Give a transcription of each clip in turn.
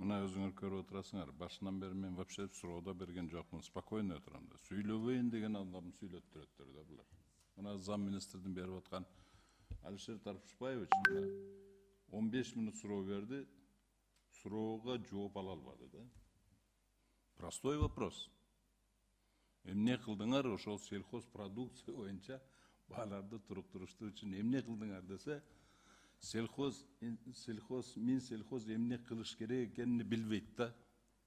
мына өзүңөр көрүп отурасыңар башынан бери мен вообще да берген жокмун спокойно отурам да. Сүйлөбөйүн деген адамды сүйлөттүрөттөр да булар мына зам министрдин берип аткан алишер тарпышбаевич он беш мүнөт суроо берди суроого жооп ала албады да. Простой вопрос. Эмне кылдыңар ошол сельхоз продукция боюнча бааларды туруктуруштуу үчүн эмне кылдыңар десе сельхоз сельхоз минсельхоз эмне кылыш керек экенин билбейт да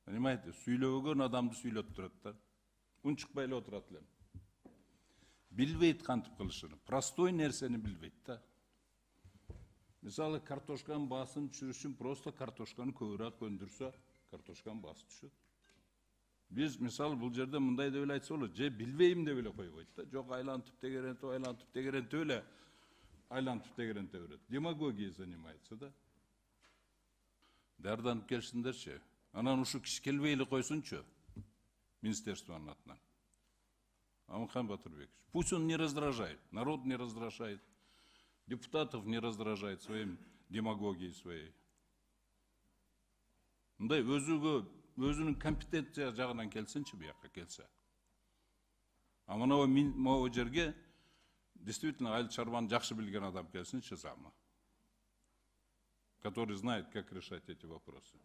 понимаете сүйлөбөгөн адамды сүйлөттүрөт да унчукпай эле отурат элем билбейт кантип кылышын простой нерсени билбейт да мисалы картошканын баасын түшүрүш үчүн просто картошканы көбүрөөк өндүрсө картошканын баасы түшөт биз мисалы бул жерде мындай деп эле айтса болот же билбейм деп эле койбойт да жок айлантып тегерентип айлантып тегерентип эле айлантып тегеренте берет демагогия занимается да? Даярданып келишсиңдерчи анан ушу киши келбей койсунчу? Министерствонун атынан аманхан батырбекович пусть он не раздражает народ не раздражает депутатов не раздражает своим демагогией своей. Мындай өзүгө өзүнүн компетенция жагынан келсинчи бияка келсе. А мынау жерге действительно Аль Чарван Джахши Бельганадам Кельсин Чизама, который знает, как решать эти вопросы.